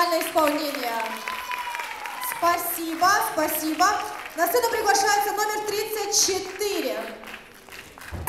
аплодисментов. Исполнение. Спасибо, спасибо. На сцену приглашается номер 34.